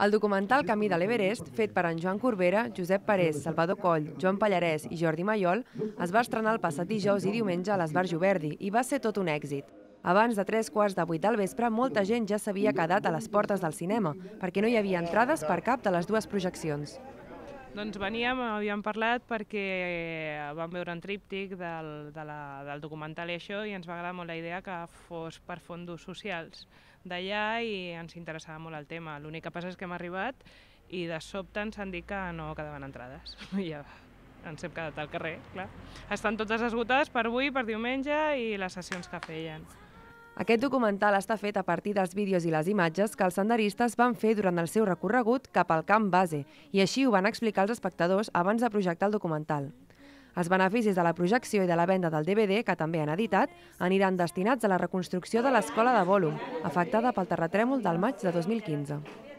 El documental Camí de l'Everest, fet per en Joan Corbera, Josep Parés, Salvador Coll, Joan Pallarès i Jordi Mayol, es va estrenar el passat dijous i diumenge a l'Esbar Joverdi i va ser tot un èxit. Abans de tres quarts de vuit del vespre, molta gent ja s'havia quedat a les portes del cinema, perquè no hi havia entrades per cap de les dues projeccions. Doncs veníem, havíem parlat perquè vam veure un tríptic del, de la, del documental i això i ens va agradar molt la idea que fos per fondos socials d'allà i ens interessava molt el tema. L'únic que passa és que hem arribat i de sobte ens han dit que no quedaven entrades. I ja ens hem quedat al carrer, clar. Estan totes esgotades per avui, per diumenge i les sessions que feien. Aquest documental està fet a partir dels vídeos i les imatges que els senderistes van fer durant el seu recorregut cap al camp base i així ho van explicar als espectadors abans de projectar el documental. Els beneficis de la projecció i de la venda del DVD, que també han editat, aniran destinats a la reconstrucció de l'escola de Volum, afectada pel terratrèmol del maig de 2015.